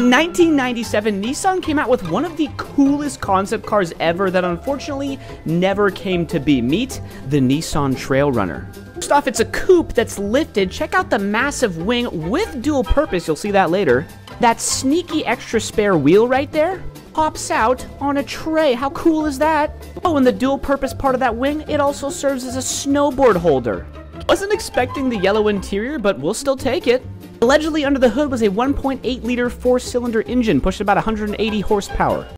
In 1997, Nissan came out with one of the coolest concept cars ever that unfortunately never came to be. Meet the Nissan Trail Runner. First off, it's a coupe that's lifted. Check out the massive wing with dual purpose. You'll see that later. That sneaky extra spare wheel right there pops out on a tray. How cool is that? Oh, and the dual purpose part of that wing, it also serves as a snowboard holder. Wasn't expecting the yellow interior, but we'll still take it. Allegedly under the hood was a 1.8 liter four cylinder engine pushing about 180 horsepower.